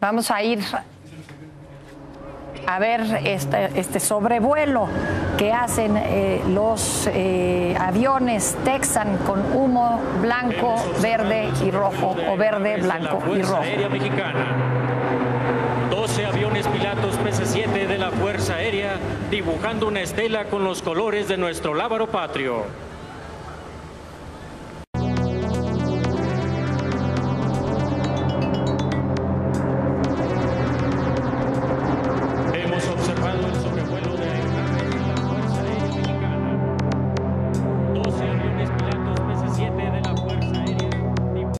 Vamos a ir a ver este, este sobrevuelo que hacen eh, los eh, aviones Texan con humo blanco, verde y rojo, o verde, blanco y rojo. Mexicana. 12 aviones pilatos PC-7 de la Fuerza Aérea dibujando una estela con los colores de nuestro lábaro patrio.